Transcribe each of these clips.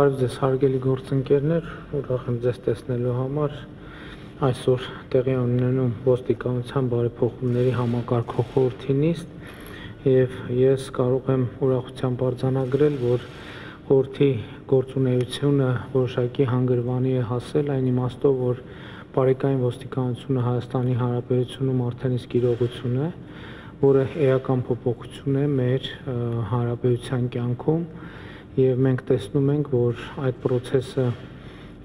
Բարև ձեզ հարգելի գործընկերներ, ուրախ եմ ձեզ տեսնելու համար։ Այսօր տեղի ունենում ոստիկանության բարեփոխումների համակարգող խորհրդի նիստ եւ ես կարող եմ ուրախությամբ արձանագրել, որ խորհրդի գործունեությունը որոշակի հանգրվանի է հասել այն իմաստով, որ բարեկային ոստիկանությունը Հայաստանի Հանրապետությունում արդեն իսկ իրողություն է, որը էական փոփոխություն է մեր հանրապետության կյանքում եւ մենք տեսնում ենք, որ այդ process-ը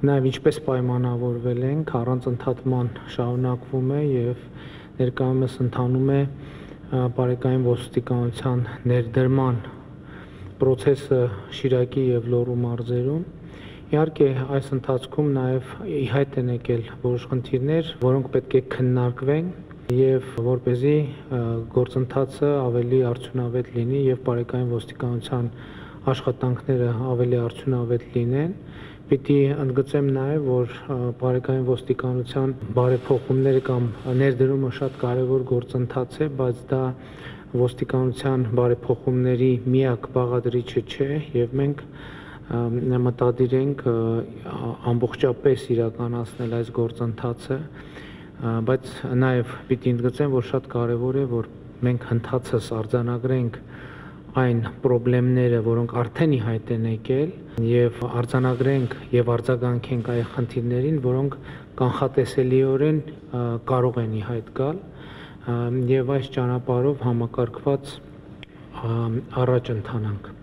նաեւ ինչպես պայմանավորվել ենք, առանց ընդհատման շարունակվում է եւ ներկայումս ընթանում է բարեկային ոստիկանության ներդրման process-ը Շիրակի եւ Լոռու մարզերում Իհարկե, այս ընթացքում նաև ի հայտ են եկել որոշ խնդիրներ, որոնք պետք է քննարկվեն եւ որ เป զի գործընթացը ավելի արդյունավետ լինի եւ բարեկային ոստիկանության աշխատանքները ավելի արդյունավետ լինեն, պիտի ընդգծեմ նաև, որ բարեկային ոստիկանության բարեփոխումները կամ ներդրումը շատ կարևոր գործընթաց է, բայց դա ոստիկանության բարեփոխումների միակ բաղադրիչը չէ եւ մենք մտադիր ենք ամբողջապես իրականացնել այս գործընթացը, բայց նաև պիտի ընդգծեմ, որ շատ կարևոր է, որ մենք հնդածս արձանագրենք այն խնդիրները, որոնք արդեն ի հայտ են եկել եւ արձանագրենք եւ արձագանքենք այն խնդիրներին, որոնք կանխատեսելիորեն կարող են ի հայտ գալ եւ այս ճանապարհով համակարգված առաջ ընթանանք